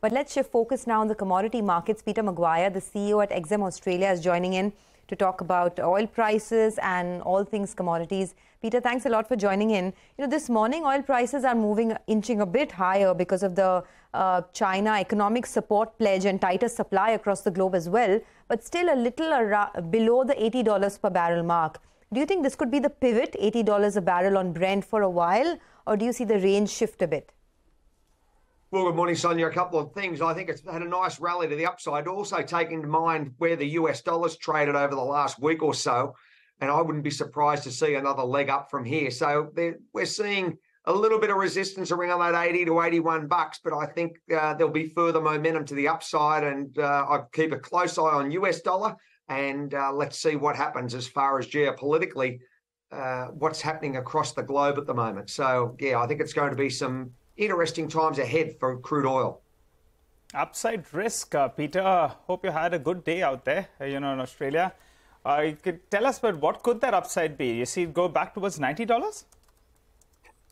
But let's shift focus now on the commodity markets. Peter McGuire, the CEO at XM Australia, is joining in to talk about oil prices and all things commodities. Peter, thanks a lot for joining in. You know, this morning oil prices are moving, inching a bit higher because of the uh, China economic support pledge and tighter supply across the globe as well, but still a little below the $80 per barrel mark. Do you think this could be the pivot, $80 a barrel on Brent for a while, or do you see the range shift a bit? Well, good morning, Sonia. A couple of things. I think it's had a nice rally to the upside. Also, taking into mind where the US dollar's traded over the last week or so, and I wouldn't be surprised to see another leg up from here. So we're seeing a little bit of resistance around that 80 to 81 bucks, but I think uh, there'll be further momentum to the upside, and uh, I keep a close eye on US dollar, and uh, let's see what happens as far as geopolitically. Uh, what's happening across the globe at the moment. So, yeah, I think it's going to be some interesting times ahead for crude oil. Upside risk, uh, Peter. Hope you had a good day out there, uh, you know, in Australia. Uh, you could tell us, but what could that upside be? You see it go back towards ninety dollars?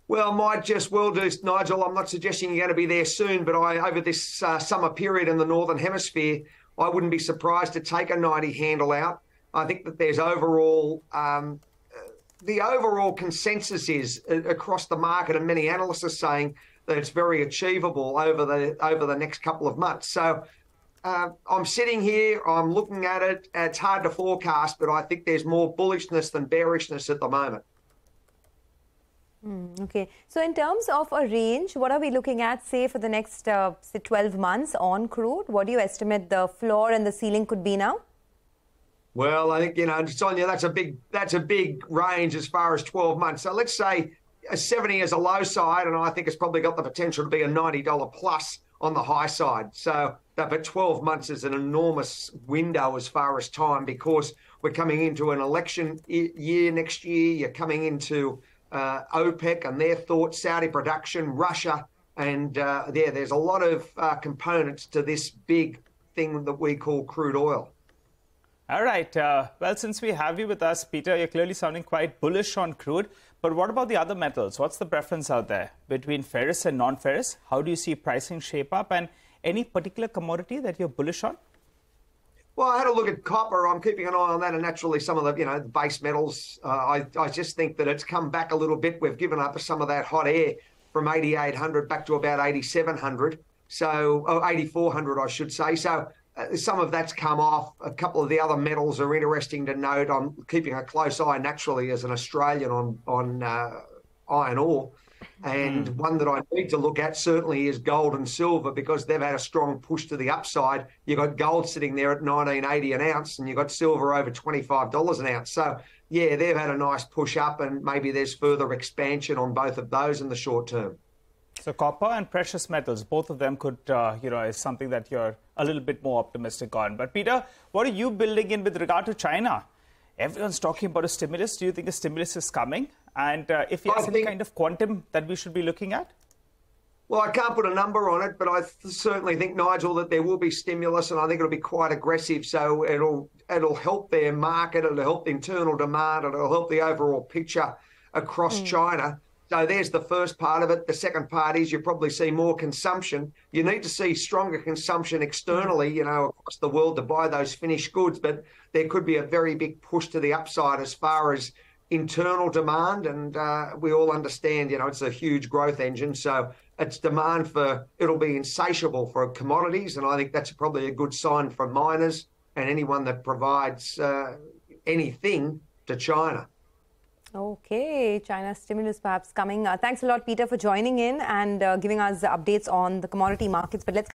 Well, might just well do, Nigel. I'm not suggesting you're going to be there soon, but I over this uh, summer period in the northern hemisphere, I wouldn't be surprised to take a 90 handle out. I think that there's overall um, the overall consensus is uh, across the market, and many analysts are saying that it's very achievable over the over the next couple of months. So uh, I'm sitting here, I'm looking at it. It's hard to forecast, but I think there's more bullishness than bearishness at the moment. Mm, okay. So, in terms of a range, what are we looking at, say, for the next uh, say 12 months on crude? What do you estimate the floor and the ceiling could be now? Well, I think you know, Sonia, that's a big that's a big range as far as 12 months. So let's say a 70 is a low side, and I think it's probably got the potential to be a $90 plus on the high side. So, but 12 months is an enormous window as far as time because we're coming into an election year next year. You're coming into uh, OPEC and their thoughts, Saudi production, Russia, and uh, there, there's a lot of uh, components to this big thing that we call crude oil. All right. Uh, well, since we have you with us, Peter, you're clearly sounding quite bullish on crude. But what about the other metals? What's the preference out there between ferrous and non ferrous? How do you see pricing shape up? And any particular commodity that you're bullish on? Well, I had a look at copper. I'm keeping an eye on that, and naturally some of the you know the base metals. Uh, I I just think that it's come back a little bit. We've given up some of that hot air from 8,800 back to about 8,700. So, oh, 8,400, I should say. So some of that's come off. A couple of the other metals are interesting to note. I'm keeping a close eye naturally as an Australian on on uh, iron ore. And mm. one that I need to look at certainly is gold and silver because they've had a strong push to the upside. You've got gold sitting there at 1980 an ounce, and you've got silver over $25 an ounce. So, yeah, they've had a nice push up, and maybe there's further expansion on both of those in the short term. So copper and precious metals, both of them could, uh, you know, is something that you're a little bit more optimistic on. But Peter, what are you building in with regard to China? Everyone's talking about a stimulus. Do you think a stimulus is coming? And uh, if yes, any kind of quantum that we should be looking at? Well, I can't put a number on it, but I th- certainly think, Nigel, that there will be stimulus, and I think it'll be quite aggressive. So it'll it'll help their market, it'll help internal demand, it'll help the overall picture across mm. China. So there's the first part of it. The second part is you probably see more consumption. You need to see stronger consumption externally, you know, across the world to buy those finished goods. But there could be a very big push to the upside as far as internal demand. And uh, we all understand, you know, it's a huge growth engine. So it's demand for, it'll be insatiable for commodities. And I think that's probably a good sign for miners and anyone that provides uh, anything to China. Okay, China stimulus perhaps coming. Uh, thanks a lot, Peter, for joining in and uh, giving us updates on the commodity markets. But let's